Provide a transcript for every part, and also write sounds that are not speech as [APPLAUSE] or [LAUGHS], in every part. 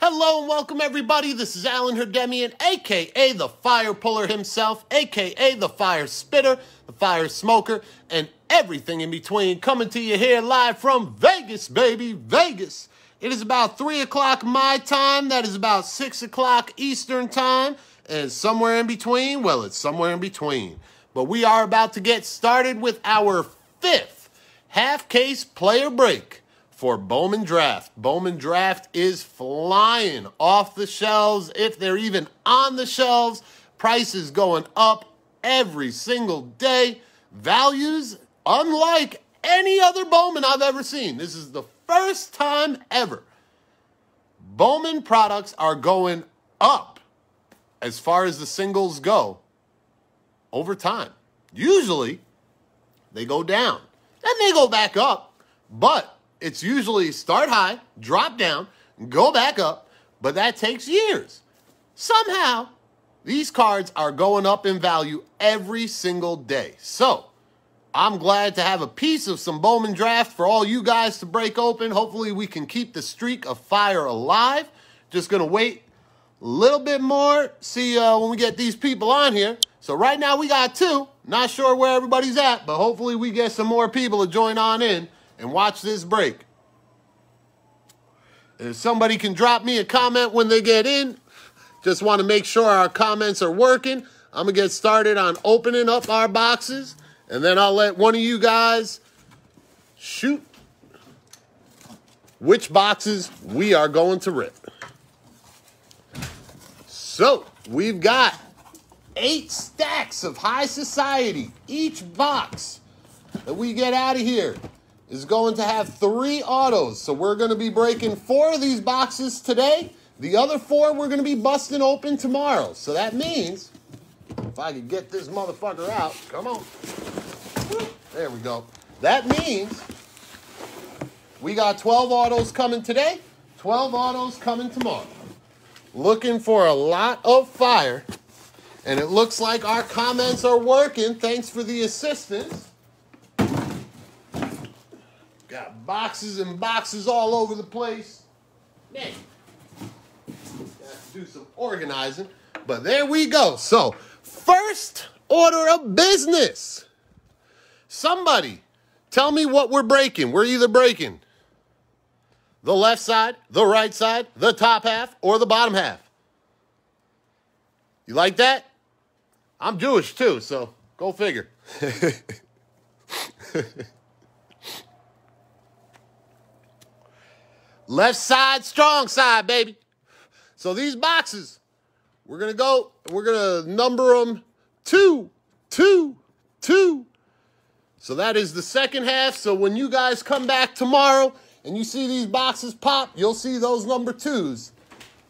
Hello and welcome everybody. This is Alan Herdemian, aka the fire puller himself, aka the fire spitter, the fire smoker, and everything in between. Coming to you here live from Vegas, baby, Vegas. It is about 3 o'clock my time. That is about 6 o'clock Eastern time. And somewhere in between, well, it's somewhere in between. But we are about to get started with our fifth half case player break for Bowman Draft. Bowman Draft is flying off the shelves. If they're even on the shelves, prices going up every single day. Values unlike any other Bowman I've ever seen. This is the first time ever. Bowman products are going up as far as the singles go over time. Usually they go down, then they go back up, but it's usually start high, drop down, go back up, but that takes years. Somehow, these cards are going up in value every single day. So, I'm glad to have a piece of some Bowman draft for all you guys to break open. Hopefully, we can keep the streak of fire alive. Just gonna wait a little bit more, see uh, when we get these people on here. So, right now, we got two. Not sure where everybody's at, but hopefully, we get some more people to join on in and watch this break. If somebody can drop me a comment when they get in, just want to make sure our comments are working. I'm going to get started on opening up our boxes, and then I'll let one of you guys shoot which boxes we are going to rip. So, we've got eight stacks of high society. Each box that we get out of here is going to have three autos. So we're going to be breaking four of these boxes today. The other four we're going to be busting open tomorrow. So that means, if I could get this motherfucker out, come on. There we go. That means we got 12 autos coming today, 12 autos coming tomorrow. Looking for a lot of fire. And it looks like our comments are working. Thanks for the assistance. Got boxes and boxes all over the place. Man, got to do some organizing. But there we go. So, first order of business. Somebody tell me what we're breaking. We're either breaking the left side, the right side, the top half, or the bottom half. You like that? I'm Jewish too, so go figure. [LAUGHS] Left side, strong side, baby. So these boxes, we're going to go, we're going to number them two, two, two. So that is the second half. So when you guys come back tomorrow and you see these boxes pop, you'll see those number twos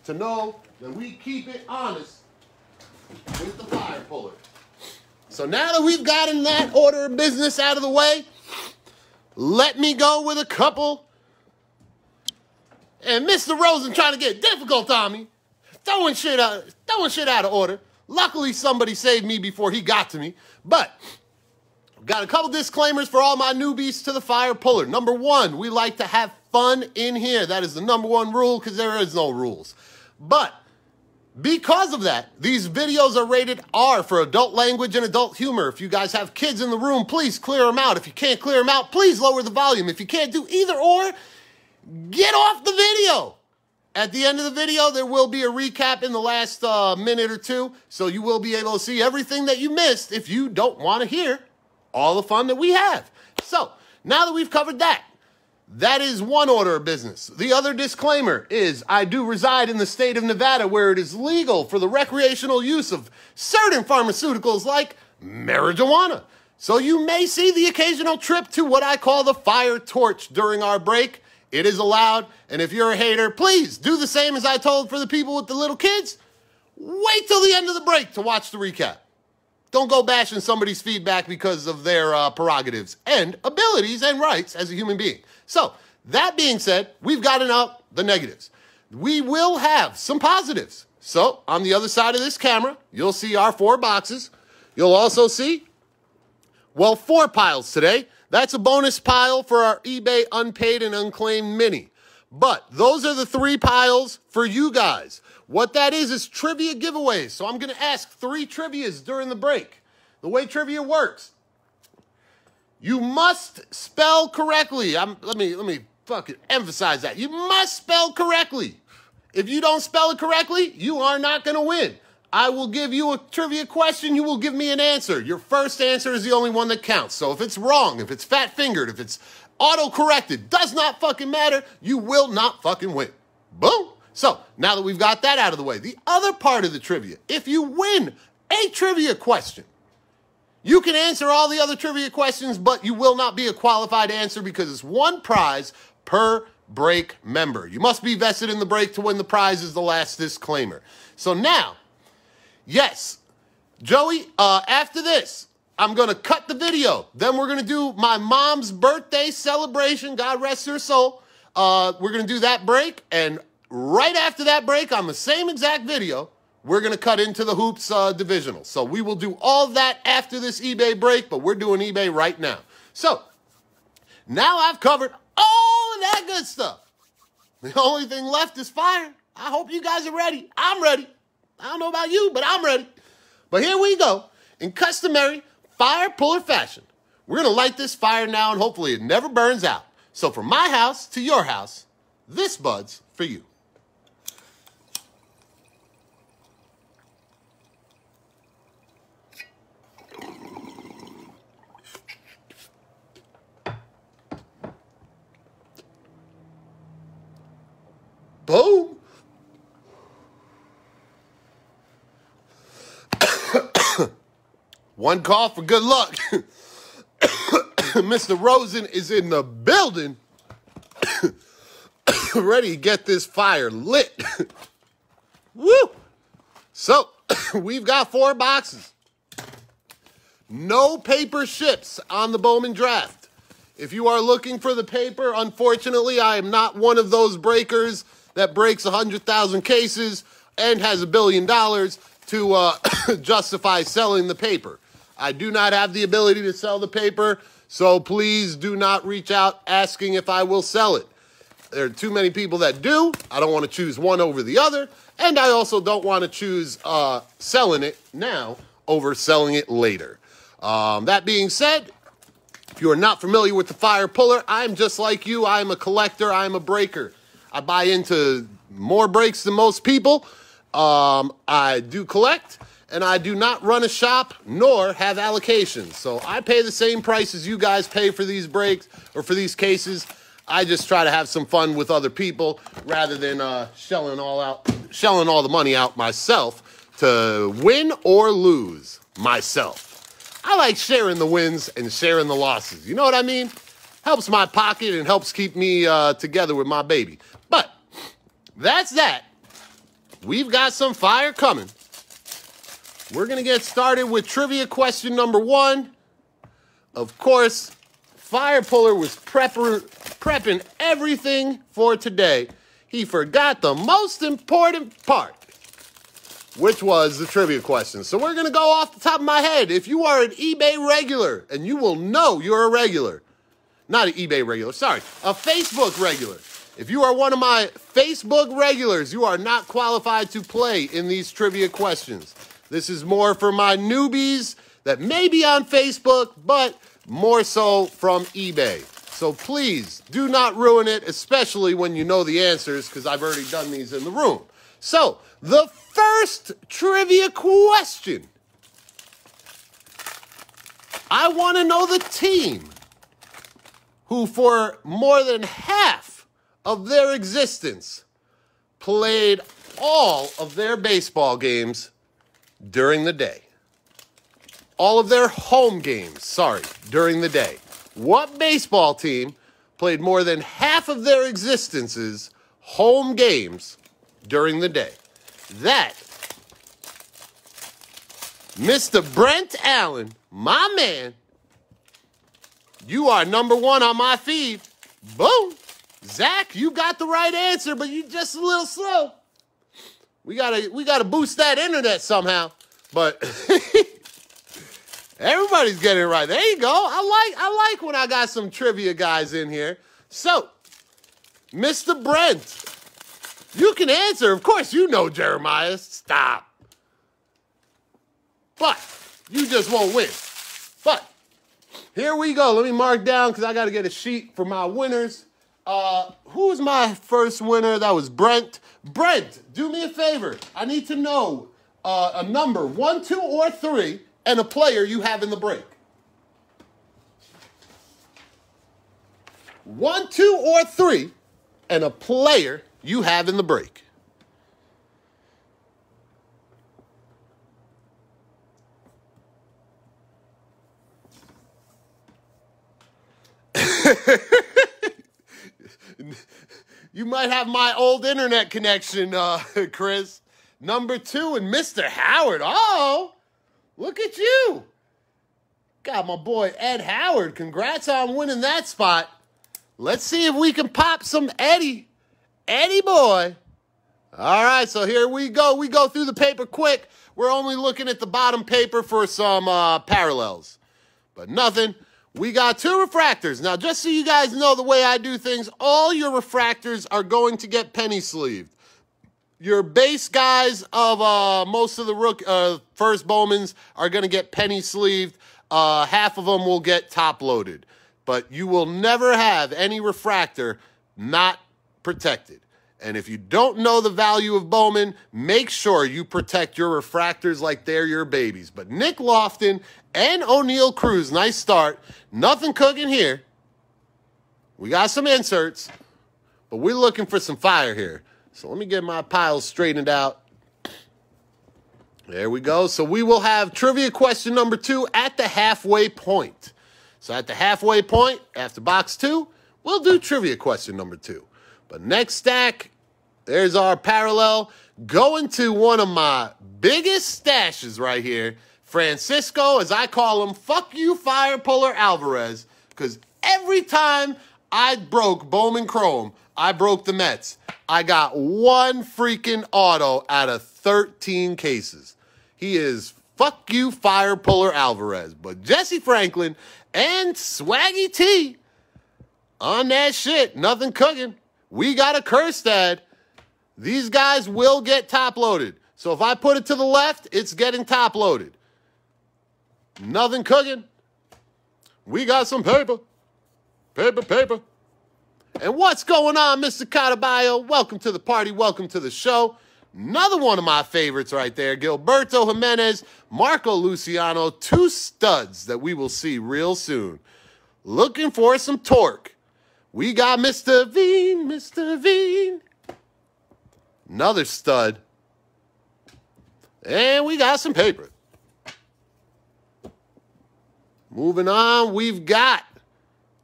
to know that we keep it honest with the fire puller. So now that we've gotten that order of business out of the way, let me go with a couple and Mr. Rosen trying to get difficult on me, throwing shit out, throwing shit out of order. Luckily, somebody saved me before he got to me. But got a couple disclaimers for all my newbies to the fire puller. Number one, we like to have fun in here. That is the number one rule because there is no rules. But because of that, these videos are rated R for adult language and adult humor. If you guys have kids in the room, please clear them out. If you can't clear them out, please lower the volume. If you can't do either or, get off the video. At the end of the video, there will be a recap in the last uh, minute or two, so you will be able to see everything that you missed if you don't want to hear all the fun that we have. So, now that we've covered that, that is one order of business. The other disclaimer is I do reside in the state of Nevada where it is legal for the recreational use of certain pharmaceuticals like marijuana. So you may see the occasional trip to what I call the fire torch during our break. It is allowed. And if you're a hater, please do the same as I told for the people with the little kids. Wait till the end of the break to watch the recap. Don't go bashing somebody's feedback because of their uh, prerogatives and abilities and rights as a human being. So, that being said, we've gotten out the negatives. We will have some positives. So, on the other side of this camera, you'll see our four boxes. You'll also see, well, four piles today. That's a bonus pile for our eBay unpaid and unclaimed mini. But those are the three piles for you guys. What that is is trivia giveaways. So I'm going to ask three trivias during the break. The way trivia works, you must spell correctly. I'm, let me let me fucking emphasize that. You must spell correctly. If you don't spell it correctly, you are not going to win. I will give you a trivia question. You will give me an answer. Your first answer is the only one that counts. So if it's wrong, if it's fat fingered, if it's auto corrected, does not fucking matter. You will not fucking win. Boom. So now that we've got that out of the way, the other part of the trivia, if you win a trivia question, you can answer all the other trivia questions, but you will not be a qualified answer because it's one prize per break member. You must be vested in the break to win the prize is the last disclaimer. So now, yes, Joey, uh, after this, I'm going to cut the video. Then we're going to do my mom's birthday celebration. God rest her soul. Uh, we're going to do that break. And right after that break, on the same exact video, we're going to cut into the hoops uh, divisional. So we will do all that after this eBay break, but we're doing eBay right now. So now I've covered all of that good stuff. The only thing left is fire. I hope you guys are ready. I'm ready. I don't know about you, but I'm ready. But here we go. In customary fire puller fashion, we're going to light this fire now and hopefully it never burns out. So from my house to your house, this bud's for you. Boom. [COUGHS] One call for good luck. [COUGHS] Mr. Rosen is in the building, [COUGHS] ready to get this fire lit. Woo! So, we've got four boxes. No paper ships on the Bowman draft. If you are looking for the paper, unfortunately, I am not one of those breakers that breaks 100,000 cases and has a billion dollars to uh, [COUGHS] justify selling the paper. I do not have the ability to sell the paper, so please do not reach out asking if I will sell it. There are too many people that do. I don't want to choose one over the other. And I also don't want to choose uh, selling it now over selling it later. Um, that being said, if you are not familiar with the fire puller, I'm just like you. I'm a collector, I'm a breaker. I buy into more breaks than most people. Um, I do collect, and I do not run a shop nor have allocations. So I pay the same price as you guys pay for these breaks or for these cases. I just try to have some fun with other people rather than uh, shelling all out, shelling all the money out myself to win or lose myself. I like sharing the wins and sharing the losses. You know what I mean? Helps my pocket and helps keep me uh, together with my baby. But that's that. We've got some fire coming. We're going to get started with trivia question number one. Of course, Fire Puller was prepper, prepping everything for today. He forgot the most important part, which was the trivia question. So we're going to go off the top of my head. If you are an eBay regular, and you will know you're a regular, not an eBay regular, sorry, a Facebook regular. If you are one of my Facebook regulars, you are not qualified to play in these trivia questions. This is more for my newbies that may be on Facebook, but more so from eBay. So please do not ruin it, especially when you know the answers, because I've already done these in the room. So, the first trivia question. I want to know the team who, for more than half of their existence played all of their baseball games during the day. All of their home games, sorry, during the day. What baseball team played more than half of their existences home games during the day? That Mr. Brent Allen, my man, you are number one on my feed. Boom. Zach, you got the right answer, but you just a little slow. We gotta we gotta boost that internet somehow. But [LAUGHS] everybody's getting it right. There you go. I like I like when I got some trivia guys in here. So Mr. Brent. You can answer. Of course, you know Jeremiah. Stop. But you just won't win. But here we go. Let me mark down because I got to get a sheet for my winners. Uh, who was my first winner? That was Brent. Brent, do me a favor. I need to know uh, a number, one, two, or three, and a player you have in the break. One, two, or three, and a player you have in the break. [LAUGHS] you might have my old internet connection, uh, [LAUGHS] Chris. Number two, and Mr. Howard. Oh, look at you. Got my boy Ed Howard. Congrats on winning that spot. Let's see if we can pop some Eddie. Eddie boy. All right, so here we go. We go through the paper quick. We're only looking at the bottom paper for some uh, parallels, but nothing. We got two refractors. Now, just so you guys know the way I do things, all your refractors are going to get penny sleeved. Your base guys of uh, most of the rook, uh, first Bowmans are going to get penny sleeved. Uh, half of them will get top loaded. But you will never have any refractor not protected. And if you don't know the value of Bowman, make sure you protect your refractors like they're your babies. But Nick Loftin and O'Neill Cruz, nice start. Nothing cooking here. We got some inserts, but we're looking for some fire here. So let me get my piles straightened out. There we go. So we will have trivia question number two at the halfway point. So at the halfway point, after box two, we'll do trivia question number two. But next stack, there's our parallel. Going to one of my biggest stashes right here. Francisco, as I call him, fuck you, fire puller Alvarez. Because every time I broke Bowman Chrome, I broke the Mets. I got one freaking auto out of 13 cases. He is fuck you, fire puller Alvarez. But Jesse Franklin and Swaggy T on that shit, nothing cooking. We got a that. These guys will get top loaded. So if I put it to the left, it's getting top loaded. Nothing cooking. We got some paper. Paper, paper. And what's going on, Mr. Cataballo? Welcome to the party. Welcome to the show. Another one of my favorites right there, Gilberto Jimenez, Marco Luciano, two studs that we will see real soon. Looking for some torque. We got Mr. Veen, Mr. Veen. Another stud. And we got some paper. Moving on, we've got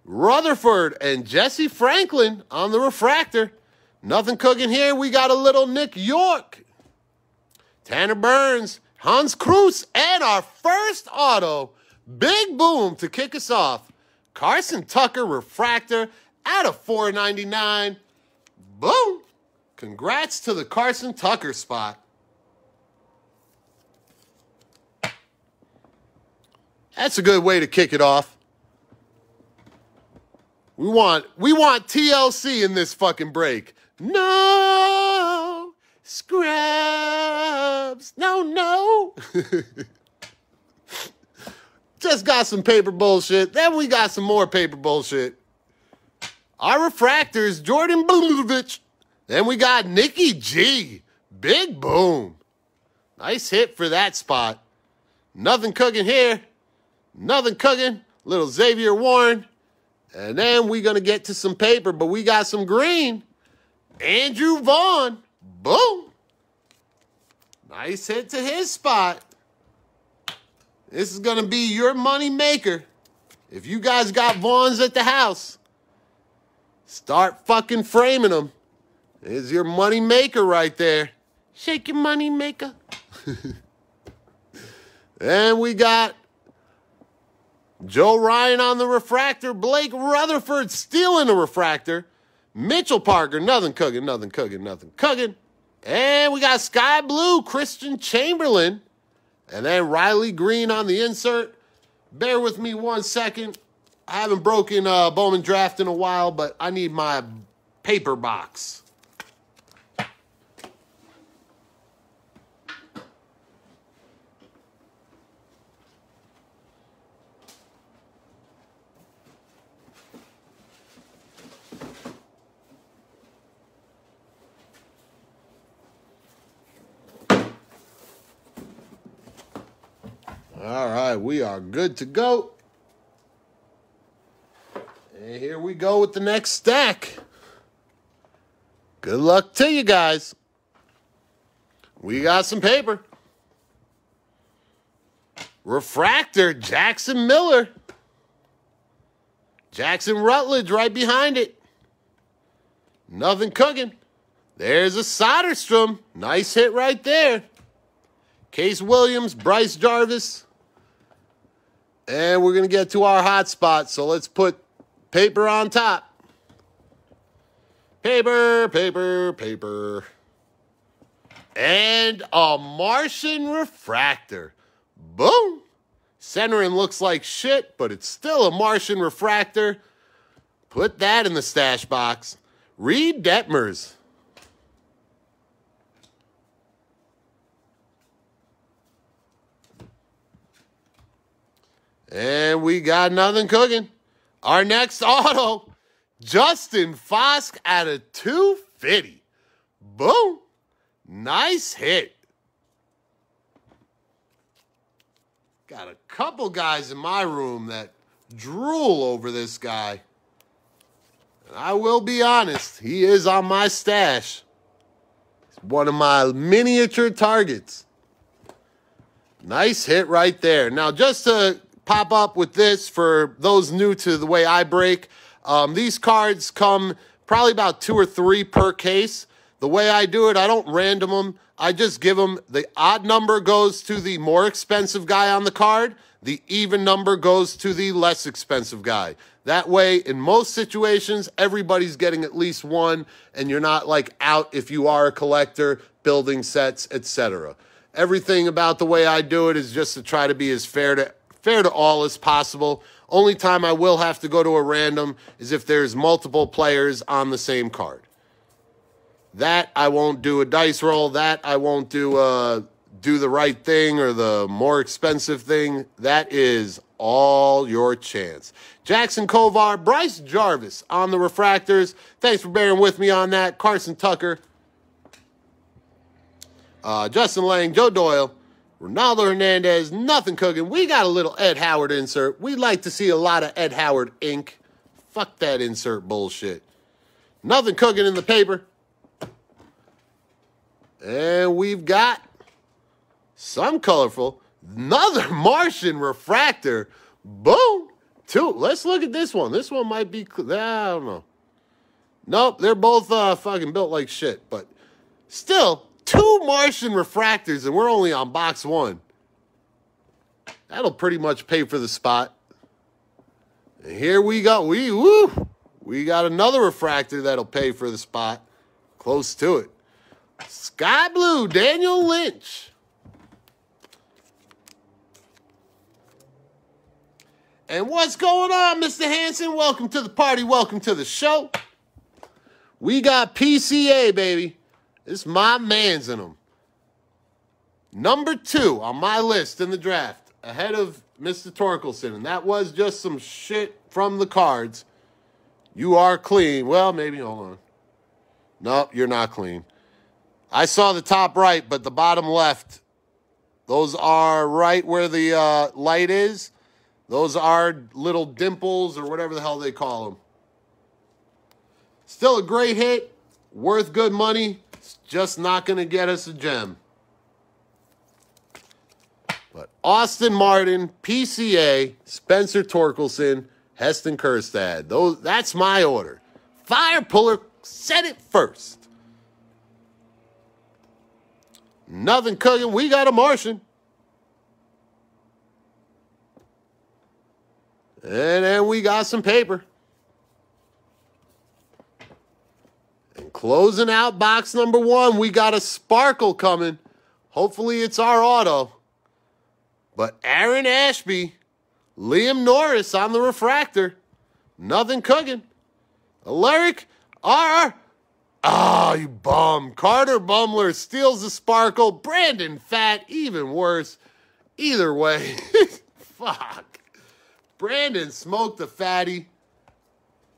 Rutherford and Jesse Franklin on the refractor. Nothing cooking here. We got a little Nick Yorke, Tanner Burns, Hans Cruz, and our first auto, Big Boom to kick us off. Carson Tucker refractor out of 499. Boom. Congrats to the Carson Tucker spot. That's a good way to kick it off. We want we want TLC in this fucking break. No scrubs. No, no. [LAUGHS] Just got some paper bullshit. Then we got some more paper bullshit. Our refractors, Jordan Blutovich. Then we got Nikki G. Big boom. Nice hit for that spot. Nothing cooking here. Nothing cooking. Little Xavier Warren. And then we're going to get to some paper, but we got some green. Andrew Vaughn. Boom. Nice hit to his spot. This is going to be your money maker. If you guys got Vaughns at the house, start fucking framing them. Is your money maker right there. Shake your money maker. [LAUGHS] and we got Joe Ryan on the refractor. Blake Rutherford stealing the refractor. Mitchell Parker, nothing cooking, nothing cooking, nothing cooking. And we got Sky Blue, Christian Chamberlain. And then Riley Green on the insert. Bear with me one second. I haven't broken uh, Bowman draft in a while, but I need my paper box. All right, we are good to go. And here we go with the next stack. Good luck to you guys. We got some paper. Refractor, Jackson Miller. Jackson Rutledge right behind it. Nothing cooking. There's a Soderstrom. Nice hit right there. Case Williams, Bryce Jarvis. And we're going to get to our hot spot. So let's put paper on top. Paper, paper, paper. And a Martian refractor. Boom. Centering looks like shit, but it's still a Martian refractor. Put that in the stash box. Reid Detmers. And we got nothing cooking. Our next auto, Justin Foscue at a 250. Boom. Nice hit. Got a couple guys in my room that drool over this guy. And I will be honest, he is on my stash. He's one of my miniature targets. Nice hit right there. Now, just to pop up with this for those new to the way I break. Um, these cards come probably about two or three per case. The way I do it, I don't random them. I just give them the odd number goes to the more expensive guy on the card. The even number goes to the less expensive guy. That way, in most situations, everybody's getting at least one, and you're not like out if you are a collector, building sets, etc. Everything about the way I do it is just to try to be as fair to fair to all as possible. Only time I will have to go to a random is if there's multiple players on the same card. That I won't do a dice roll. That I won't do uh, do the right thing or the more expensive thing. That is all your chance. Jackson Kowar, Bryce Jarvis on the refractors. Thanks for bearing with me on that. Carson Tucker, uh, Justin Lange, Joe Doyle. Ronaldo Hernandez, nothing cooking. We got a little Ed Howard insert. We like to see a lot of Ed Howard ink. Fuck that insert bullshit. Nothing cooking in the paper. And we've got some colorful, another [LAUGHS] Martian refractor. Boom. Two. Let's look at this one. This one might be, I don't know. Nope, they're both uh, fucking built like shit, but still, two Martian refractors, and we're only on box one. That'll pretty much pay for the spot. And here we go. We woo. We got another refractor that'll pay for the spot. Close to it. Sky Blue, Daniel Lynch. And what's going on, Mr. Hanson? Welcome to the party. Welcome to the show. We got PCA, baby. It's my man's in them. Number two on my list in the draft, ahead of Mr. Torkelson, and that was just some shit from the cards. You are clean. Well, maybe, hold on. Nope, you're not clean. I saw the top right, but the bottom left, those are right where the uh, light is. Those are little dimples or whatever the hell they call them. Still a great hit, worth good money just not going to get us a gem. But Austin Martin, PCA, Spencer Torkelson, Heston Kjerstad. Those that's my order. Fire puller said it first. Nothing cooking. We got a Martian. And then we got some paper. Closing out box number one, we got a sparkle coming. Hopefully, it's our auto. But Aaron Ashby, Liam Norris on the refractor. Nothing cooking. Alaric R. Ah, oh, you bum. Carter Bummler steals the sparkle. Brandon Pfaadt, even worse. Either way, [LAUGHS] fuck. Brandon smoked the fatty.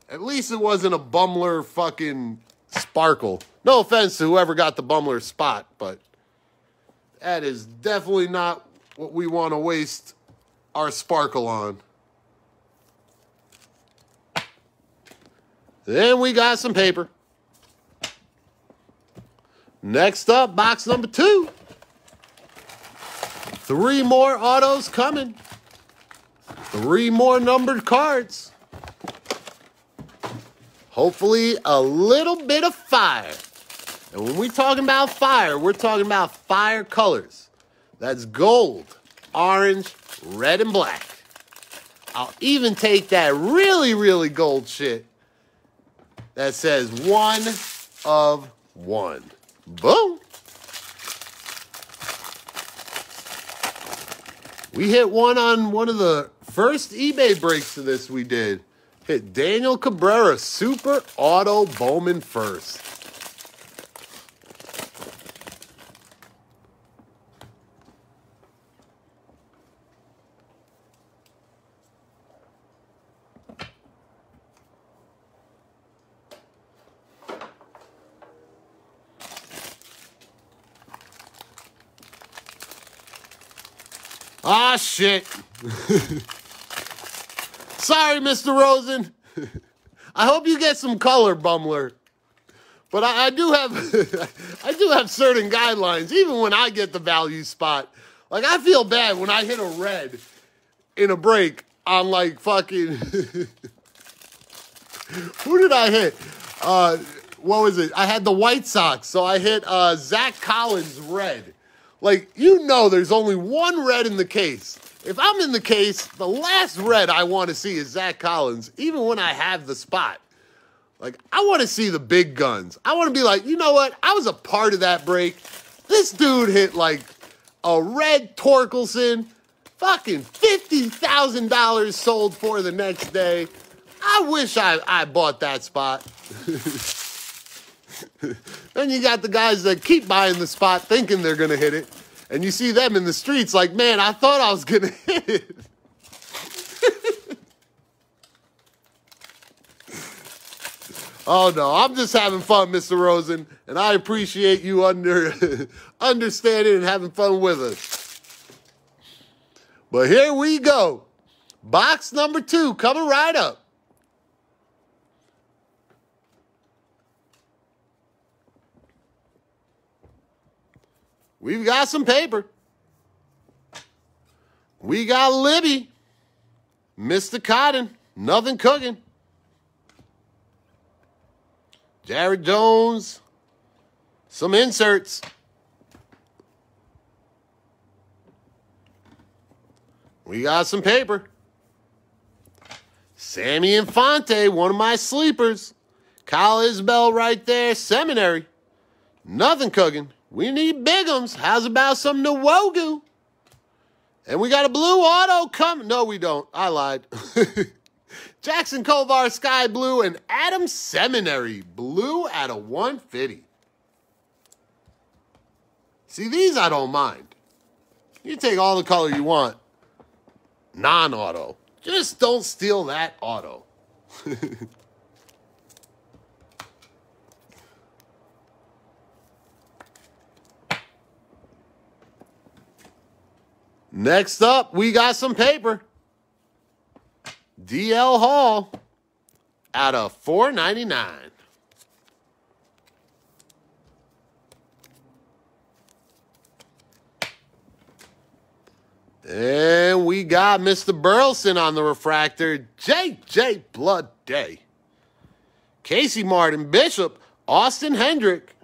At least it wasn't a Bummler fucking sparkle. No offense to whoever got the Bummler spot, but that is definitely not what we want to waste our sparkle on. Then we got some paper. Next up, box number two. Three more autos coming. Three more numbered cards. Hopefully, a little bit of fire. And when we're talking about fire, we're talking about fire colors. That's gold, orange, red, and black. I'll even take that really, really gold shit that says one of one. Boom. We hit one on one of the first eBay breaks of this we did. Hit Daniel Cabrera, Super Auto Bowman first. Ah, shit. [LAUGHS] Sorry, Mr. Rosen. I hope you get some color, Bummler. But I, I do have [LAUGHS] I do have certain guidelines, even when I get the value spot. Like I feel bad when I hit a red in a break on like fucking [LAUGHS] Who did I hit? Uh what was it? I had the White Sox, so I hit uh Zack Collins red. Like, you know, there's only one red in the case. If I'm in the case, the last red I want to see is Zack Collins, even when I have the spot. Like, I want to see the big guns. I want to be like, you know what? I was a part of that break. This dude hit like a red Torkelson, fucking $50,000 sold for the next day. I wish I, I bought that spot. [LAUGHS] then you got the guys that keep buying the spot thinking they're going to hit it. And you see them in the streets like, man, I thought I was going [LAUGHS] to hit it. oh no, I'm just having fun, Mr. Rosen, and I appreciate you under [LAUGHS] understanding and having fun with us. But here we go. Box number two coming right up. We've got some paper. We got Libby. Mr. Cotton. Nothing cooking. Jared Jones. Some inserts. We got some paper. Sammy Infante, one of my sleepers. Kyle Isbell right there, Seminaris. Nothing cooking. We need bigums. How's about some Nwogu? And we got a blue auto coming. No, we don't. I lied. [LAUGHS] Jackson Kowar Sky Blue and Adam Seminaris Blue at a 150. See, these I don't mind. You take all the color you want. Non-auto. Just don't steal that auto. [LAUGHS] Next up, we got some paper. DL Hall out of 499. And we got Mr. Burleson on the refractor. JJ Blood Day. Casey Martin Bishop. Austin Hendrick.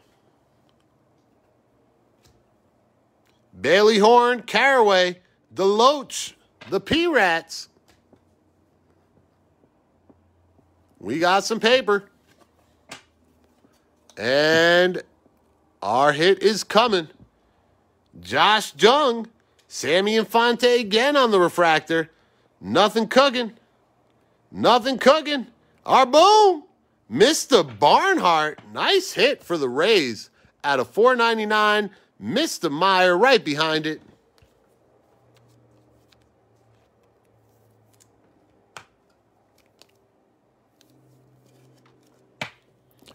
Bailey Horn, Carraway, the Loach, the P Rats. We got some paper. And our hit is coming. Josh Jung, Sammy Infante again on the refractor. Nothing cooking. Nothing cooking. Our boom. Mr. Barnhart, nice hit for the Rays. Out of 499, Mr. Meyer right behind it.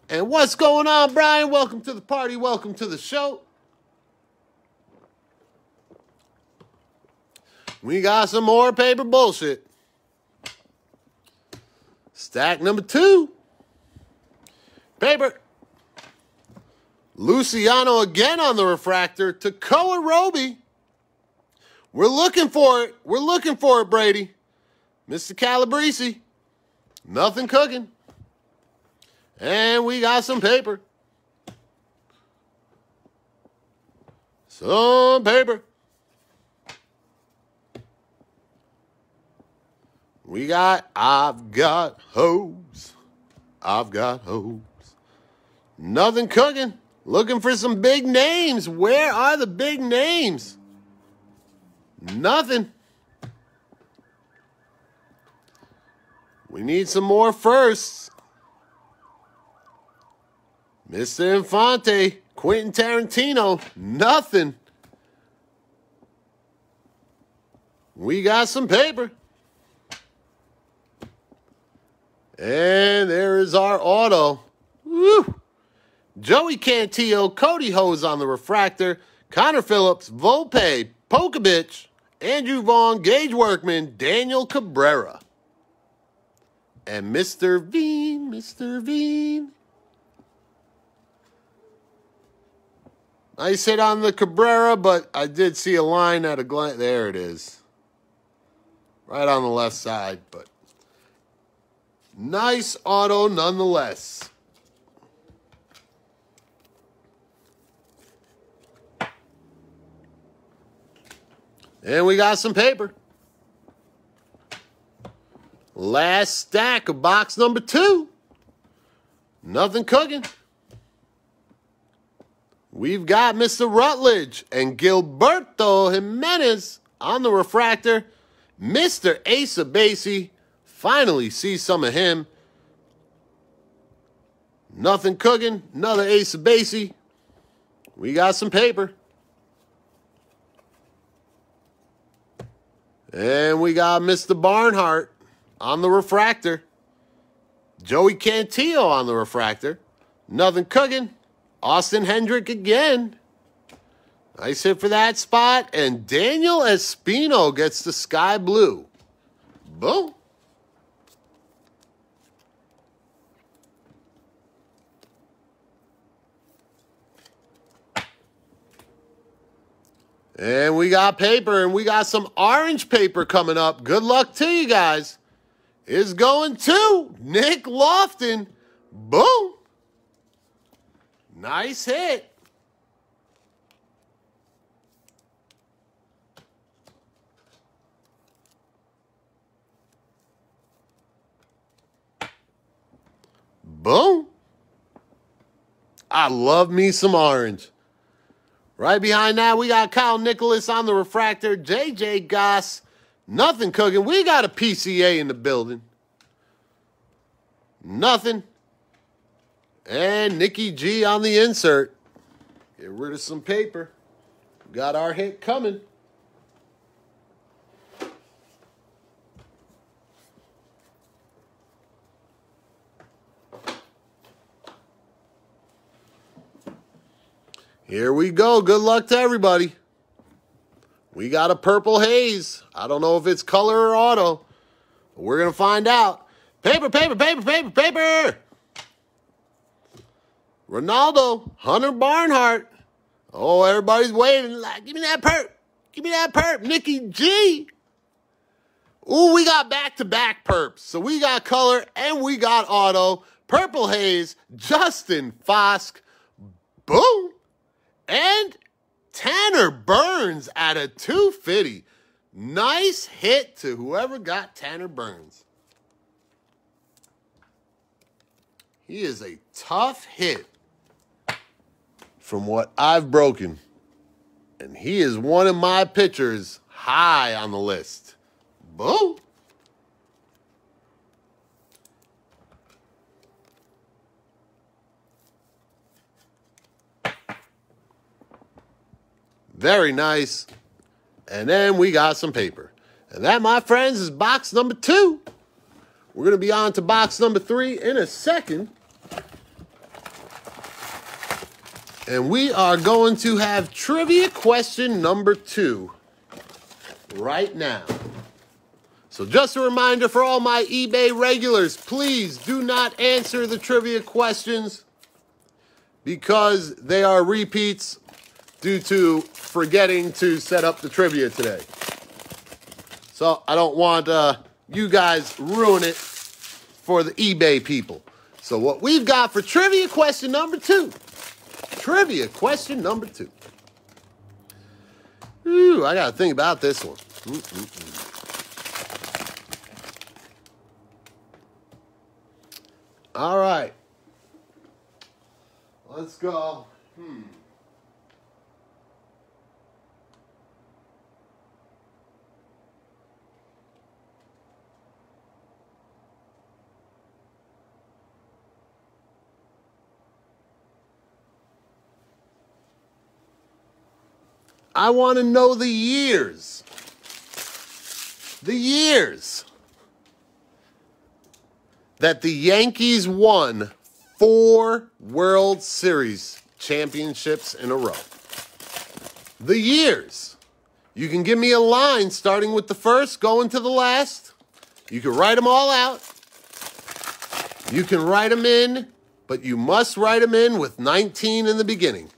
And what's going on, Brian? Welcome to the party. Welcome to the show. We got some more paper bullshit. Stack number two. Paper. Luciano again on the refractor. Tekoah Roby. We're looking for it. We're looking for it, Brady. Mr. Calabrese. Nothing cooking. And we got some paper. Some paper. We got, I've got hose. I've got hose. Nothing cooking. Looking for some big names. Where are the big names? Nothing. We need some more firsts. Mr. Infante, Quentin Tarantino, nothing. We got some paper. And there is our auto. Woo! Joey Cantillo, Kody Hoese on the refractor, Connor Phillips, Volpe, Pokovich, Andrew Vaughn, Gage Workman, Daniel Cabrera. And Mr. Veen, Mr. Veen. I said on the Cabrera, but I did see a line at a glance. There it is. Right on the left side, but nice auto nonetheless. And we got some paper. Last stack of box number two. Nothing cooking. We've got Mr. Rutledge and Gilberto Jimenez on the refractor. Mr. Asa Basie. Finally sees some of him. Nothing cooking. Another Asa Basie. We got some paper. And we got Mr. Barnhart on the refractor. Joey Cantillo on the refractor. Nothing cooking. Austin Hendrick again. Nice hit for that spot. And Daniel Espino gets the sky blue. Boom. And we got paper and we got some orange paper coming up. Good luck to you guys. Is going to Nick Loftin. Boom. Nice hit. Boom. I love me some orange. Right behind that, we got Kyle Nicolas on the refractor, JJ Goss, nothing cooking. We got a PCA in the building. Nothing. And Nikki G on the insert. Get rid of some paper. Got our hit coming. Here we go. Good luck to everybody. We got a purple haze. I don't know if it's color or auto. We're going to find out. Paper, paper, paper, paper, paper. Ronaldo, Hunter Barnhart. Oh, everybody's waiting. Like, give me that perp. Give me that perp. Nikki G. Ooh, we got back-to-back perps. So we got color and we got auto. Purple Haze, Justin Foscue. Boom. And Tanner Burns at a 250. Nice hit to whoever got Tanner Burns. He is a tough hit from what I've broken. And he is one of my pitchers high on the list. Boom. Very nice. And then we got some paper. And that, my friends, is box number two. We're going to be on to box number three in a second. And we are going to have trivia question number two right now. So, just a reminder for all my eBay regulars please do not answer the trivia questions because they are repeats due to forgetting to set up the trivia today. So, I don't want uh, you guys ruin it for the eBay people. So, what we've got for trivia question number two Trivia question number two. Ooh, I got to think about this one. Mm-mm-mm. All right. Let's go. Hmm. I want to know the years. The years that the Yankees won four World Series championships in a row. The years. You can give me a line starting with the first, going to the last. You can write them all out. You can write them in, but you must write them in with 19 in the beginning.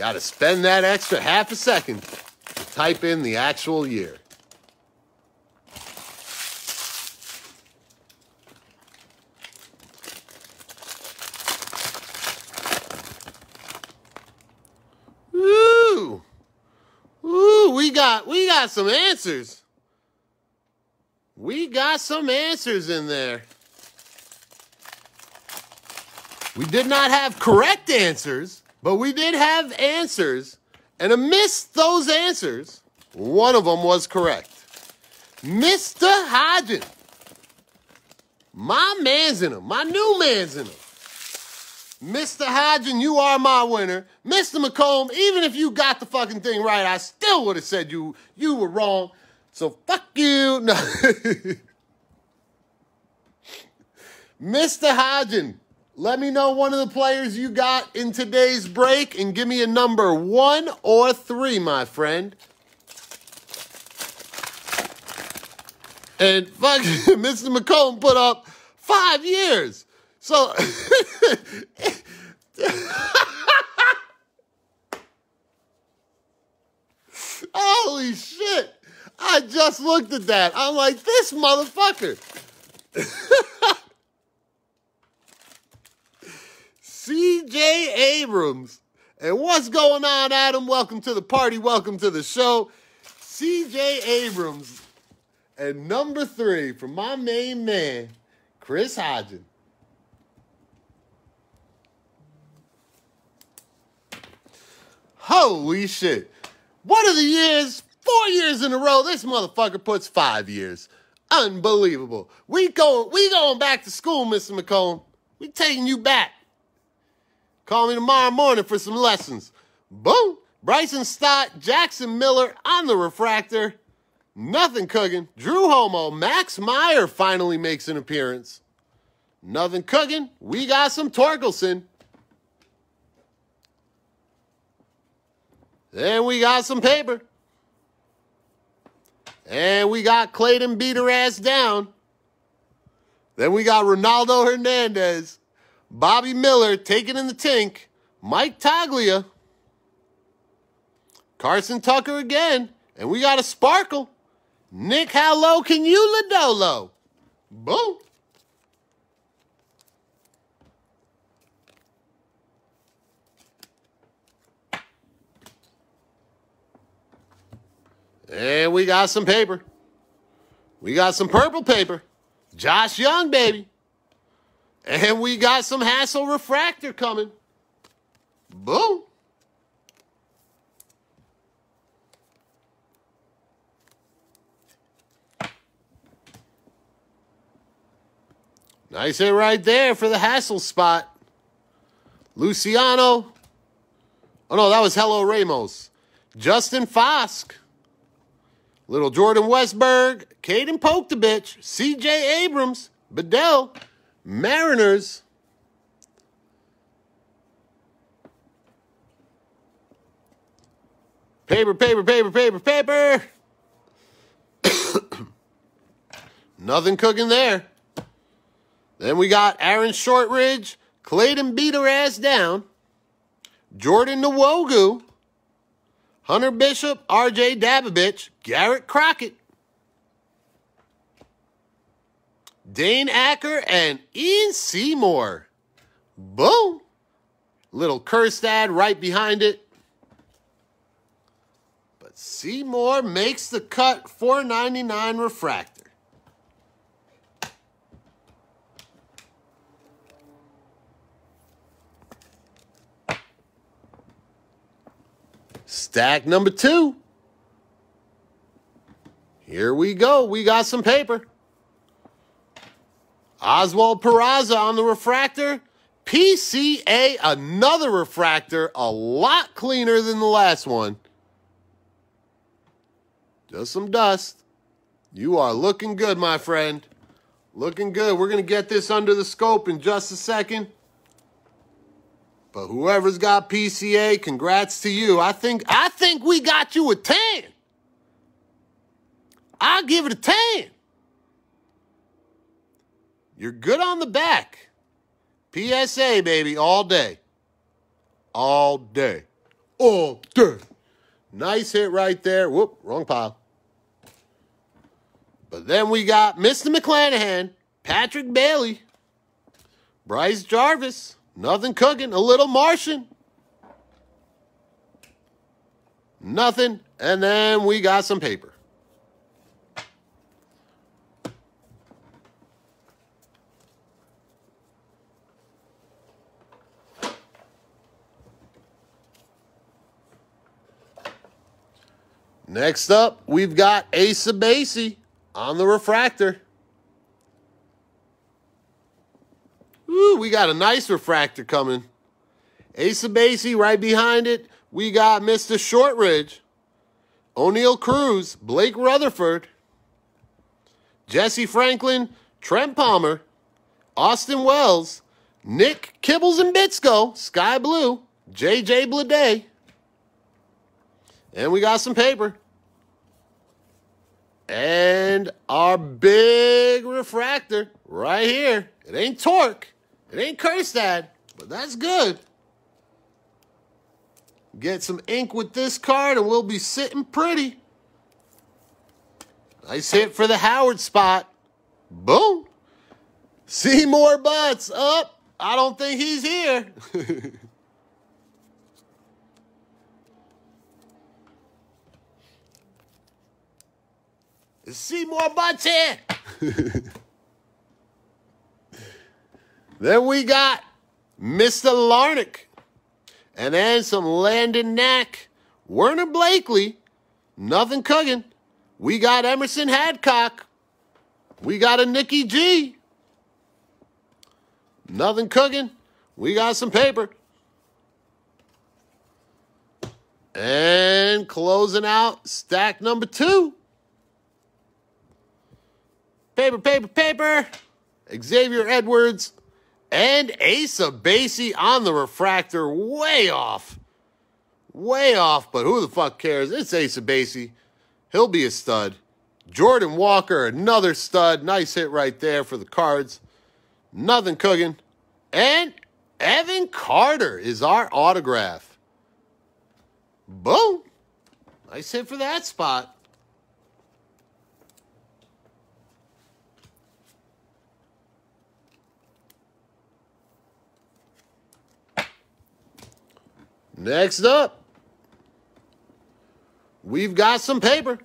Got to spend that extra half a second to type in the actual year. Ooh. Ooh, we got we got some answers. We got some answers in there. We did not have correct answers, but we did have answers, and amidst those answers, one of them was correct. Mr. Hodgin, my man's in him, my new man's in him. Mr. Hodgin, you are my winner. Mr. McComb, even if you got the fucking thing right, I still would have said you you were wrong. So fuck you. [LAUGHS] No. [LAUGHS] Mr. Hodgin, let me know one of the players you got in today's break and give me a number one or three, my friend. And [LAUGHS] Mr. McComb put up five years. So, [LAUGHS] holy shit. I just looked at that. I'm like, this motherfucker. [LAUGHS] CJ Abrams. And what's going on, Adam? Welcome to the party. Welcome to the show. CJ Abrams. And number three from my main man, Chris Hodgin. Holy shit. What are the years? Four years in a row. This motherfucker puts five years. Unbelievable. We go we going back to school, Mr. McComb. We taking you back. Call me tomorrow morning for some lessons. Boom. Bryson Stott, Jackson Miller on the refractor. Nothing cooking. Drew Homo, Max Meyer finally makes an appearance. Nothing cooking. We got some Torkelson. Then we got some paper. And we got Clayton beat her ass down. Then we got Ronaldo Hernandez. Bobby Miller taking in the tank. Mike Toglia. Carson Tucker again. And we got a sparkle. Nick, how low can you Ladolo? Boom. And we got some paper. We got some purple paper. Josh Jung, baby. And we got some Hassell Refractor coming. Boom. Nice hit right there for the Hassell spot. Luciano, Oh no, that was Hello Ramos. Justin Foscue. Little Jordan Westburg. Caden Poke the Bitch, CJ Abrams. Bedell. Mariners. Paper, paper, paper, paper, paper. [COUGHS] Nothing cooking there. Then we got Aaron Shortridge, Clayton beat her ass down, Jordan Nwogu, Hunter Bishop, RJ Dabovich, Garrett Crockett, Dane Acker, and Ian Seymour. Boom. Little Kjerstad right behind it. But Seymour makes the cut 499 refractor. Stack number two. Here we go. We got some paper. Oswald Peraza on the refractor. PCA, another refractor, a lot cleaner than the last one. Just some dust. You are looking good, my friend. Looking good. We're going to get this under the scope in just a second. But whoever's got PCA, congrats to you. I think I think we got you a 10. I'll give it a 10. You're good on the back. PSA, baby, all day. All day. All day. Nice hit right there. Whoop, wrong pile. But then we got Mr. McClanahan, Patrick Bailey, Bryce Jarvis, Nothing cooking. A little Martian. Nothing. And then we got some paper. Next up, we've got Asa Lacy on the refractor. Ooh, we got a nice refractor coming. Asa Lacy right behind it. We got Mr. Shortridge, Oneil Cruz, Blake Rutherford, Jesse Franklin, Trent Palmer, Austin Wells, Nick Kibbles and Bitsko, Sky Blue, JJ Bleday. And we got some paper. And our big refractor right here. It ain't torque. It ain't Kjerstad, but that's good. Get some ink with this card and we'll be sitting pretty. Nice hit for the Howard spot. Boom. [LAUGHS] Seymour Butts up. I don't think he's here. [LAUGHS] Seymour Butts here? Then we got Mr. Larnick. And then some Landon Knack. Werner Blakely. Nothing cooking. We got Emerson Hancock. We got a Nikki G. Nothing cooking. We got some paper. And closing out stack number two. Paper, paper, paper. Xavier Edwards. And Asa Lacy on the refractor, way off. Way off, but who the fuck cares? It's Asa Lacy. He'll be a stud. Jordan Walker, another stud. Nice hit right there for the cards. Nothing cooking. And Evan Carter is our autograph. Boom. Nice hit for that spot. Next up, we've got some paper.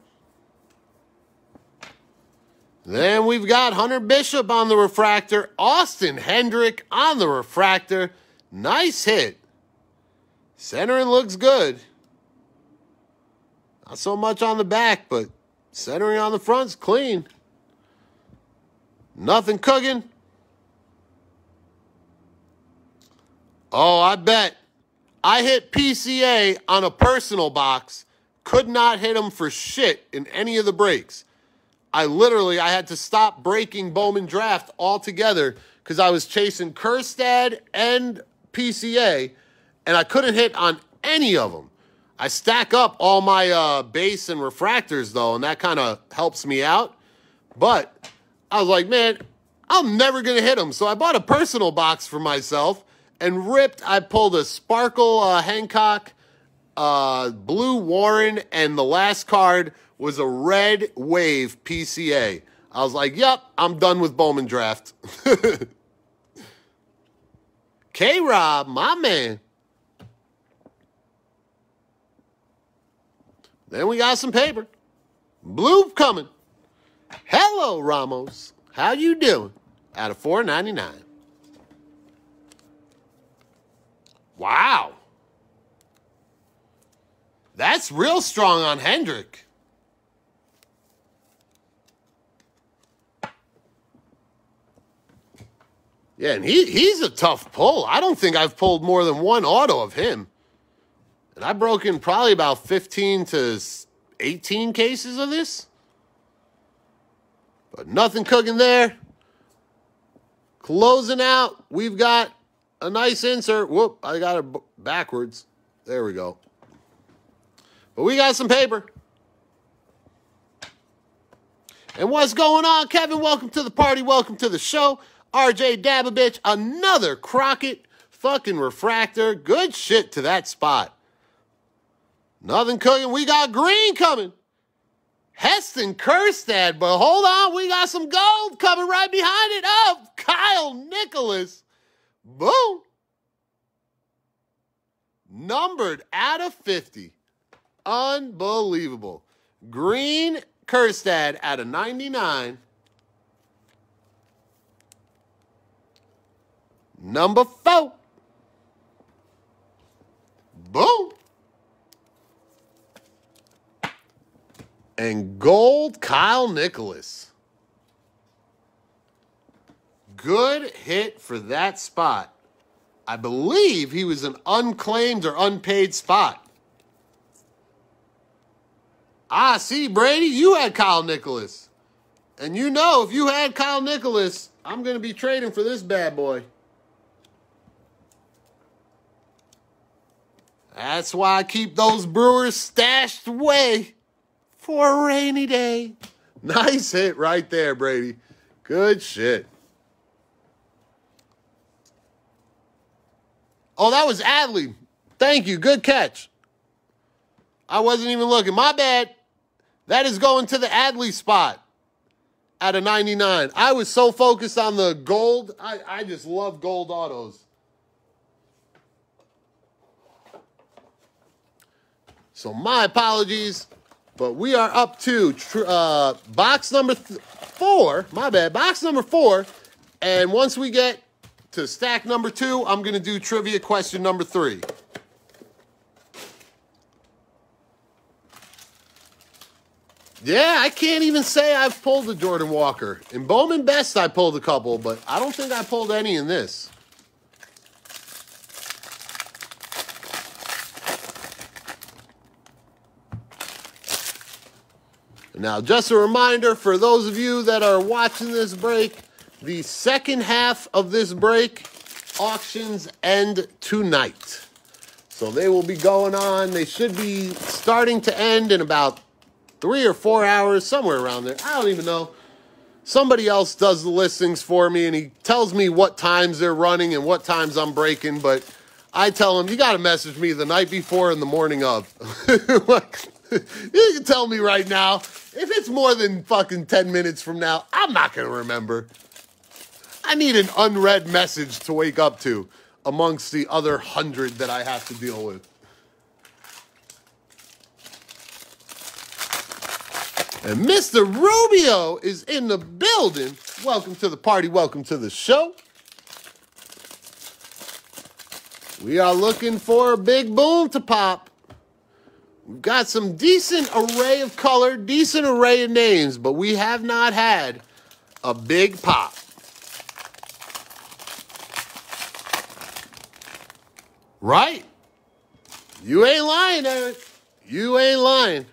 Then we've got Hunter Bishop on the refractor, Austin Hendrick on the refractor. Nice hit. Centering looks good. Not so much on the back, but centering on the front's clean. Nothing cooking. Oh, I bet I hit PCA on a personal box, could not hit him for shit in any of the breaks. I literally I had to stop breaking Bowman draft altogether because I was chasing Kjerstad and PCA, and I couldn't hit on any of them. I stack up all my uh, base and refractors though, and that kind of helps me out. But I was like, man, I'm never gonna hit them. So I bought a personal box for myself and ripped. I pulled a Sparkle uh, Hancock, uh, Blue Warren, and the last card was a Red Wave PCA. I was like, yep, I'm done with Bowman draft. [LAUGHS] K Rob, my man. Then we got some paper. Blue coming. Hello, Ramos. How you doing? Out of 4.99. Wow. That's real strong on Hendrick. Yeah, and he, he's a tough pull. I don't think I've pulled more than one auto of him. And I've broken probably about 15 to 18 cases of this. But nothing cooking there. Closing out, we've got a nice insert. Whoop, I got it backwards. There we go. But we got some paper. And what's going on, Kevin? Welcome to the party. Welcome to the show. RJ Dababitch, another Crockett fucking refractor. Good shit to that spot. Nothing cooking. We got green coming. Heston Kjerstad, but hold on, we got some gold coming right behind it. Oh, Kyle Nicolas. Boom. Numbered out of 50. Unbelievable. Green Kjerstad out of 99. Number four. Boom. And gold Kyle Nicolas. Good hit for that spot. I believe he was an unclaimed or unpaid spot. Ah, see, Brady, you had Kyle Nicolas. And you know, if you had Kyle Nicolas, I'm going to be trading for this bad boy. That's why I keep those Brewers stashed away for a rainy day. [LAUGHS] Nice hit right there, Brady. Good shit. Oh, that was Adley. Thank you. Good catch. I wasn't even looking. My bad. That is going to the Adley spot at a 99. I was so focused on the gold. I, I just love gold autos. So my apologies. But we are up to uh, box number four. My bad. Box number four. And once we get to stack number two, I'm to do trivia question number three. Yeah, I can't even say I've pulled a Jordan Walker. In Bowman Best, I pulled a couple, but I don't think I pulled any in this. Now, just a reminder for those of you that are watching this break, the second half of this break auctions end tonight. So they will be going on. They should be starting to end in about three or four hours, somewhere around there. I don't even know. Somebody else does the listings for me and he tells me what times they're running and what times I'm breaking, but I tell him, you got to message me the night before and the morning of. [LAUGHS] you can tell me right now if it's more than fucking 10 minutes from now, I'm not going to remember. I need an unread message to wake up to amongst the other hundred that I have to deal with. And Mr. Rubio is in the building. Welcome to the party. Welcome to the show. We are looking for a big boom to pop. We've got some decent array of color, decent array of names, but we have not had a big pop. Right? You ain't lying, Eric. You ain't lying.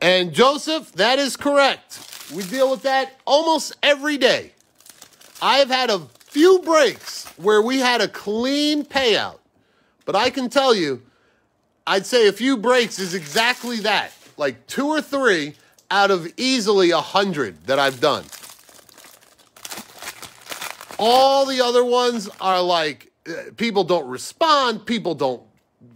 And Joseph, that is correct. We deal with that almost every day. I've had a few breaks where we had a clean payout, but I can tell you, I'd say a few breaks is exactly that like two or three out of easily a hundred that I've done. All the other ones are like uh, people don't respond, people don't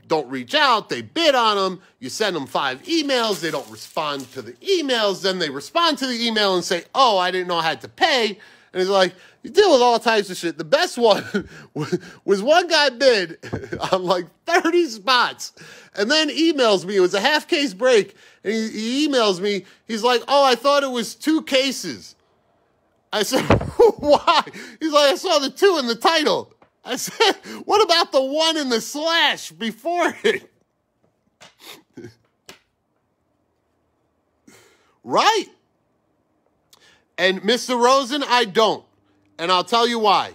don't reach out, they bid on them, you send them five emails, they don't respond to the emails, then they respond to the email and say, "Oh, I didn't know I had to pay." And it's like, you deal with all types of shit. The best one [LAUGHS] was one guy bid [LAUGHS] on like 30 spots and then emails me. It was a half case break. And he, he emails me. He's like, Oh, I thought it was two cases. I said, [LAUGHS] Why? He's like, I saw the two in the title. I [LAUGHS] said, What about the one in the slash before it? [LAUGHS] right. And Mr. Rosen, I don't. And I'll tell you why.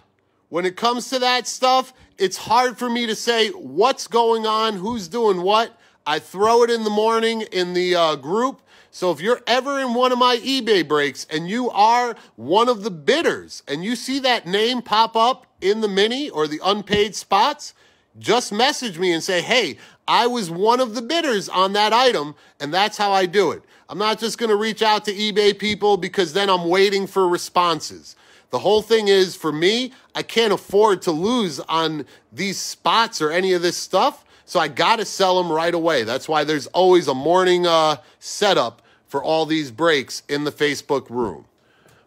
When it comes to that stuff, it's hard for me to say what's going on, who's doing what. I throw it in the morning in the uh, group. So if you're ever in one of my eBay breaks and you are one of the bidders and you see that name pop up in the mini or the unpaid spots, just message me and say, hey, I was one of the bidders on that item, and that's how I do it. I'm not just going to reach out to eBay people because then I'm waiting for responses. The whole thing is for me, I can't afford to lose on these spots or any of this stuff. So I got to sell them right away. That's why there's always a morning uh, setup for all these breaks in the Facebook room.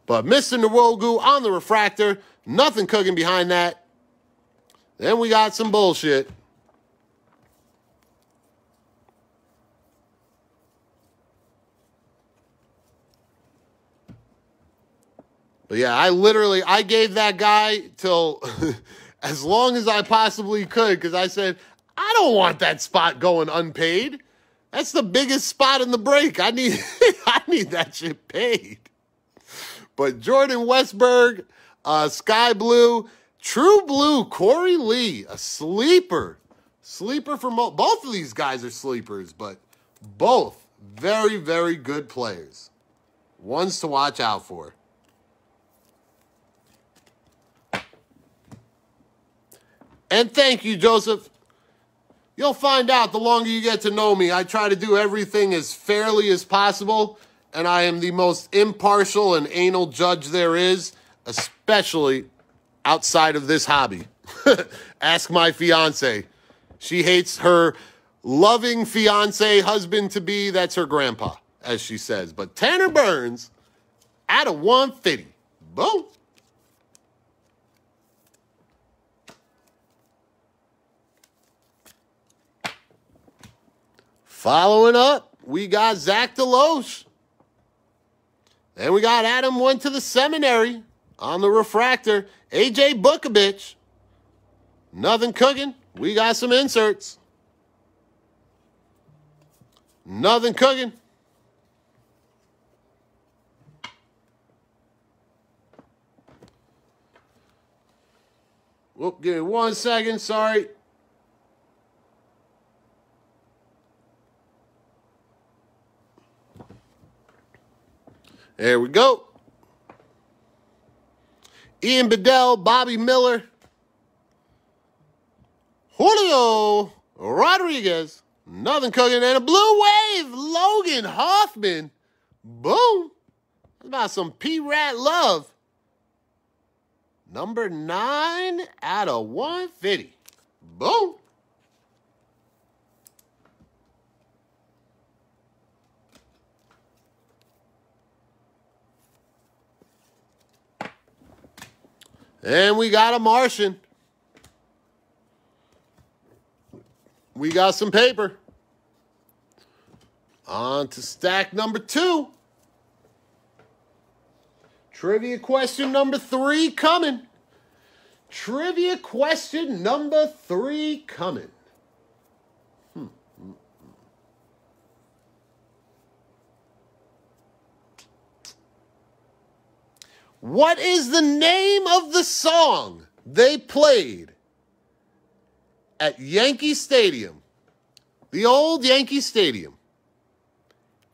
But Mr. Nwogu on the refractor, nothing cooking behind that. Then we got some bullshit. But yeah, I literally I gave that guy till [LAUGHS] as long as I possibly could because I said I don't want that spot going unpaid. That's the biggest spot in the break. I need [LAUGHS] I need that shit paid. But Jordan Westburg, uh, Sky Blue, True Blue, Korey Lee, a sleeper. Sleeper for both of these guys are sleepers, but both very, very good players. Ones to watch out for. And thank you, Joseph. You'll find out the longer you get to know me. I try to do everything as fairly as possible, and I am the most impartial and anal judge there is, especially outside of this hobby. [LAUGHS] Ask my fiance. She hates her loving fiance, husband to be. That's her grandpa, as she says. But Tanner Burns, out of 150. Boom. Following up, we got Zach DeLoach. Then we got Adam went to the seminary on the refractor. AJ Vukovich. Nothing cooking. We got some inserts. Nothing cooking. Whoop, give me one second. Sorry. There we go. Ian Bedell, Bobby Miller, Julio Rodriguez, nothing cooking, and a blue wave, Logan Hofmann. Boom. That's about some P Rat love. Number nine out of 150. Boom. And we got a Martian. We got some paper. On to stack number two. Trivia question number three coming. Trivia question number three coming. What is the name of the song they played at Yankee Stadium, the old Yankee Stadium,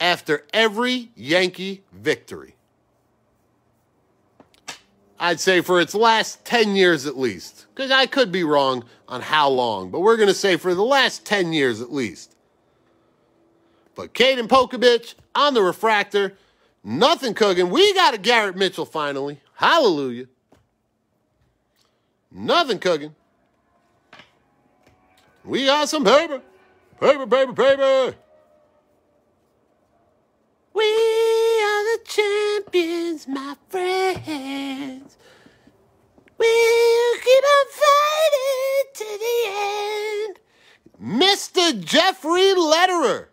after every Yankee victory. I'd say for its last 10 years at least, because I could be wrong on how long, but we're going to say for the last 10 years at least. But Kaden Polcovich on the refractor, nothing cooking. We got a Garrett Mitchell finally. Hallelujah. Nothing cooking. We got some paper. Paper, paper, paper. We are the champions, my friends. We'll keep on fighting to the end. Mr. Jeffrey Letterer.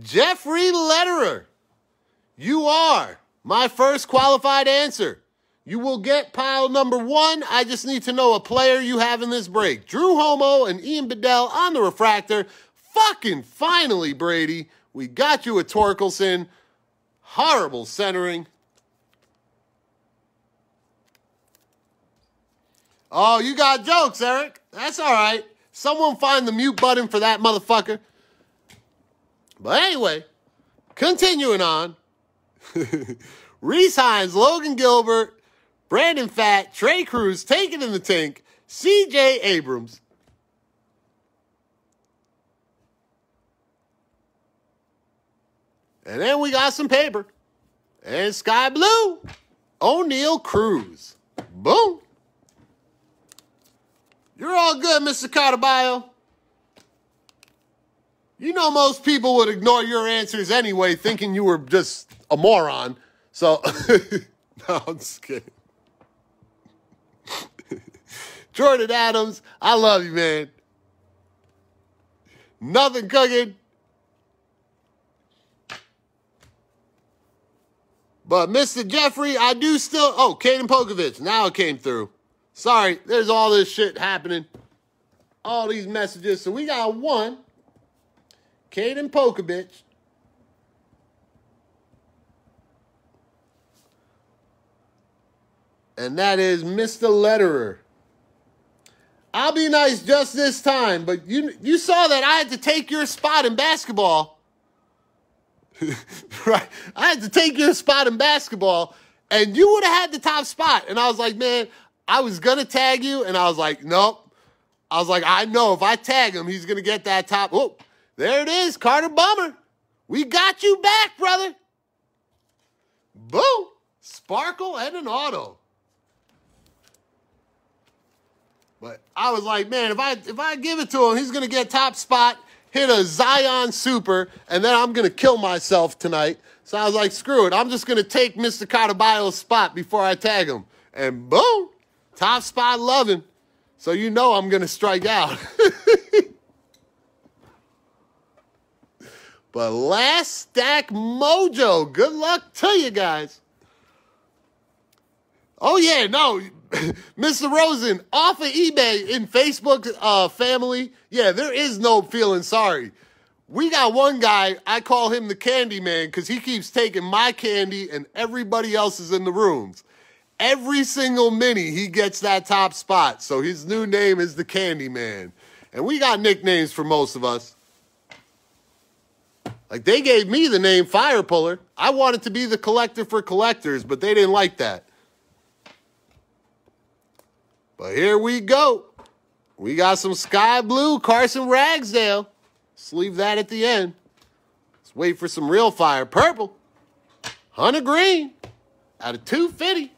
Jeffrey Lederer. You are my first qualified answer. You will get pile number one. I just need to know a player you have in this break. Drew Homo and Ian Bedell on the refractor. Fucking finally, Brady. We got you a Torkelson. Horrible centering. Oh, you got jokes, Eric. That's all right. Someone find the mute button for that motherfucker. But anyway, continuing on. [LAUGHS] Reese Hines, Logan Gilbert, Brandon Pfaadt, Trei Cruz, taken in the tank, CJ Abrams. And then we got some paper. And Sky Blue, Oneil Cruz. Boom. You're all good, Mr. Cartabio. You know most people would ignore your answers anyway, thinking you were just a moron. So, [LAUGHS] no, I'm just kidding. [LAUGHS] Jordan Adams, I love you, man. Nothing cooking. But Mr. Jeffrey, I do still. Oh, Kaden Polcovich. Now it came through. Sorry, there's all this shit happening. All these messages. So we got one. Kaden Polcovich. And that is Mr. Letterer. I'll be nice just this time, but you you saw that I had to take your spot in basketball. [LAUGHS] right? I had to take your spot in basketball, and you would have had the top spot. And I was like, man, I was gonna tag you, and I was like, nope. I was like, I know if I tag him, he's gonna get that top. Oh, there it is, Carter Bummer. We got you back, brother. Boom. Sparkle and an auto. But I was like, man, if I if I give it to him, he's gonna get top spot, hit a Zion super, and then I'm gonna kill myself tonight. So I was like, screw it. I'm just gonna take Mr. Cartabio's spot before I tag him. And boom, top spot loving. So you know I'm gonna strike out. [LAUGHS] but last stack mojo. Good luck to you guys. Oh yeah, no, [COUGHS] Mr. Rosen, off of eBay in Facebook uh, family, yeah, there is no feeling sorry. We got one guy, I call him the candy man because he keeps taking my candy and everybody else's in the rooms. Every single mini, he gets that top spot. So his new name is the Candy Man. And we got nicknames for most of us. Like they gave me the name Fire Puller. I wanted to be the collector for collectors, but they didn't like that. But here we go. We got some sky blue Carson Ragsdale. Let's leave that at the end. Let's wait for some real fire. Purple. Hunter Greene out of 250.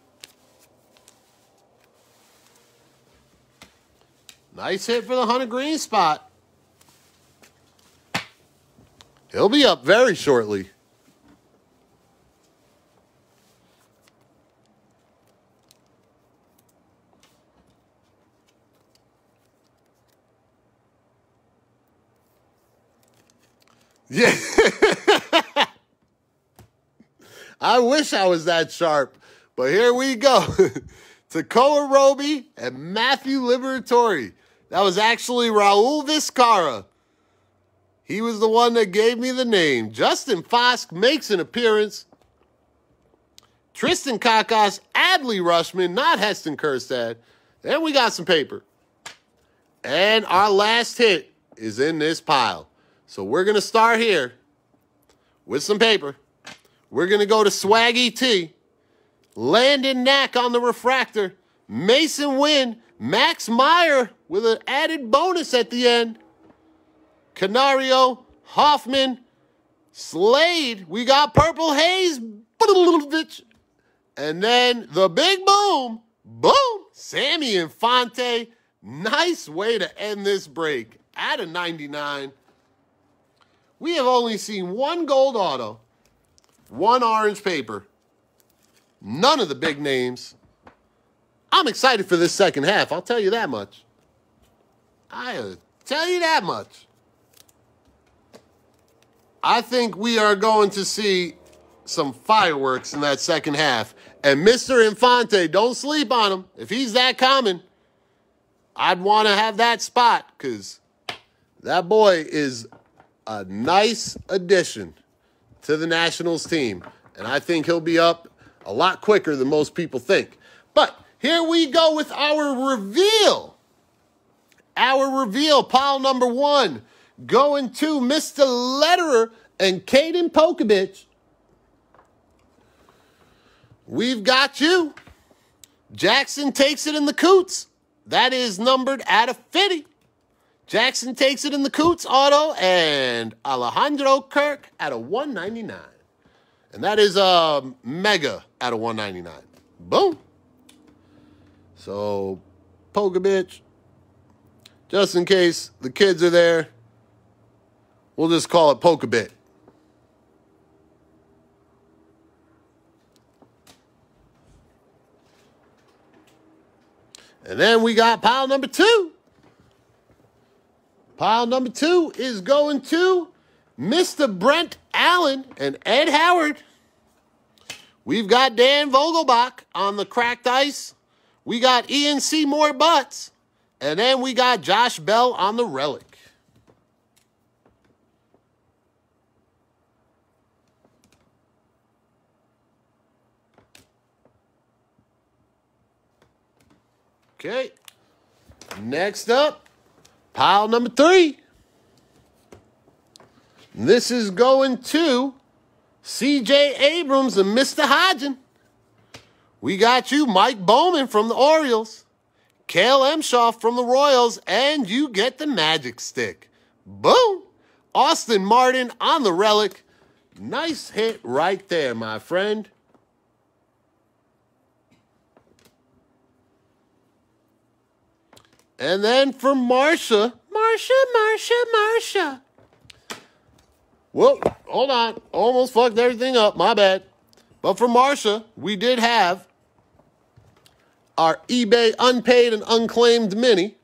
Nice hit for the Hunter Greene spot. He'll be up very shortly. Yeah. I wish I was that sharp, but here we go. [LAUGHS] Tekoa Roby and Matthew Liberatore. That was actually Raul Vizcarra. He was the one that gave me the name. Justin Foscue makes an appearance. Triston Casas, Adley Rutschman, not Heston Kjerstad. Then we got some paper. And our last hit is in this pile. So we're going to start here with some paper. We're going to go to Swaggy T, Landon Knack on the refractor, Masyn Winn, Max Meyer with an added bonus at the end, Canario, Hofmann, Slade. We got Purple Haze, bitch. and then the big boom, boom, Sammy Infante. Nice way to end this break at a 99. We have only seen one gold auto, one orange paper, none of the big names. I'm excited for this second half. I'll tell you that much. I'll tell you that much. I think we are going to see some fireworks in that second half. And Mr. Infante, don't sleep on him. If he's that common, I'd want to have that spot because that boy is a nice addition to the Nationals team. And I think he'll be up a lot quicker than most people think. But here we go with our reveal. Our reveal, pile number one, going to Mr. Letterer and Kaden Polcovich. We've got you. Jackson takes it in the coots. That is numbered at a 50. Jackson takes it in the coots auto and Alejandro Kirk at a 199. And that is a mega at a 199. Boom. So, Polcovich, just in case the kids are there, we'll just call it Pokebit. And then we got pile number two. Pile number two is going to Mr. Brent Allen and Ed Howard. We've got Dan Vogelbach on the cracked ice. We got Ian Seymour Butts. And then we got Josh Bell on the relic. Okay. Next up, pile number three. This is going to CJ Abrams and Mr. Hodgin. We got you, Mike Baumann from the Orioles, Cale Emshaw from the Royals, and you get the magic stick. Boom! Austin Martin on the relic. Nice hit right there, my friend. And then for Marsha, Marsha, Marsha, Marsha. Well, hold on. Almost fucked everything up. My bad. But for Marsha, we did have our eBay unpaid and unclaimed mini.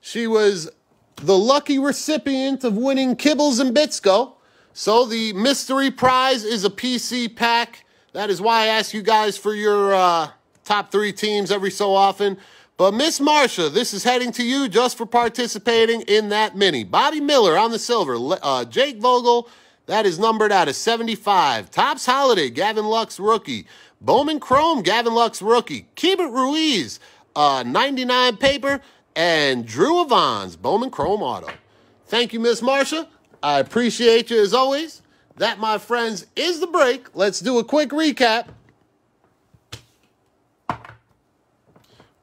She was the lucky recipient of winning Kibbles and Bitsko. So the mystery prize is a PC pack. That is why I ask you guys for your uh, top three teams every so often. But Miss Marsha, this is heading to you just for participating in that mini. Bobby Miller on the silver. Uh, Jake Vogel, that is numbered out of 75. Topps Holiday, Gavin Lux rookie. Bowman Chrome, Gavin Lux rookie. Keibert Ruiz, uh, 99 paper. And Drew Avans, Bowman Chrome auto. Thank you, Miss Marsha. I appreciate you as always. That, my friends, is the break. Let's do a quick recap.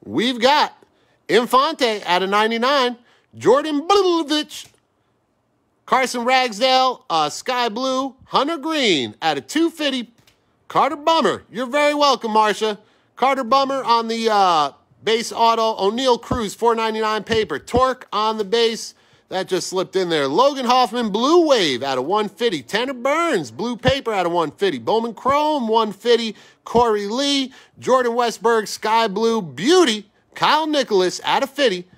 We've got Infante at a 99, Jordan Bluvich, Carson Ragsdale, uh, Sky Blue, Hunter Greene at a 250, Carter Bummer. You're very welcome, Marcia. Carter Bummer on the uh, base auto, Oneil Cruz, 499 paper, Torque on the base. That just slipped in there. Logan Hofmann, Blue Wave out of 150. Tanner Burns, Blue Paper out of 150. Bowman Chrome, 150. Korey Lee, Jordan Westburg, Sky Blue, Beauty. Kyle Nicolas out of 50.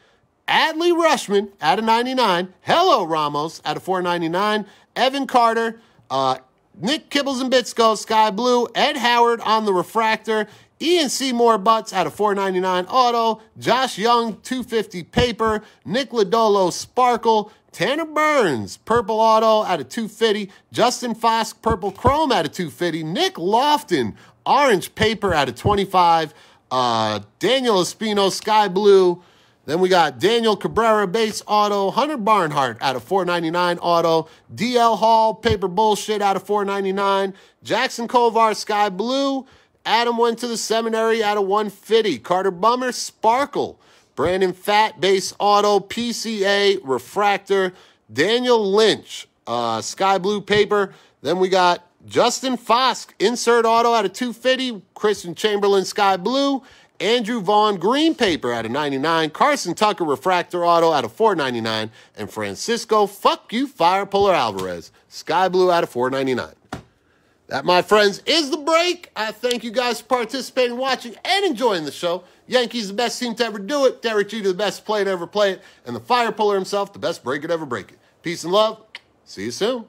Adley Rutschman out of 99. Hello Ramos out of 499. Evan Carter, uh, Nick Kibbles and Bitsko, Sky Blue. Ed Howard on the refractor. Ian Seymour Butts out of 499 auto, Josh Jung 250 paper, Nick Lodolo sparkle, Tanner Burns purple auto out of 250, Justin Foscue purple chrome out of 250, Nick Loftin orange paper out of 25, uh, Daniel Espino sky blue. Then we got Daniel Cabrera base auto, Hunter Barnhart out of 499 auto, DL Hall paper bullshit out of 499, Jackson Kowar sky blue, Adam went to the seminary out of 150, Carter Baumler sparkle, Brandon Pfaadt, base auto, PCA refractor, Daniel Lynch uh, sky blue paper. Then we got Justin Foscue insert auto out of 250, Christian Chamberlain sky blue, Andrew Vaughn green paper out of 99, Carson Tucker refractor auto out of 499, and Francisco fuck you fire puller Alvarez sky blue out of 499. That, my friends, is the break. I thank you guys for participating, watching, and enjoying the show. Yankees the best team to ever do it. Derek Jeter the best player to ever play it, and the fire puller himself the best breaker to ever break it. Peace and love. See you soon.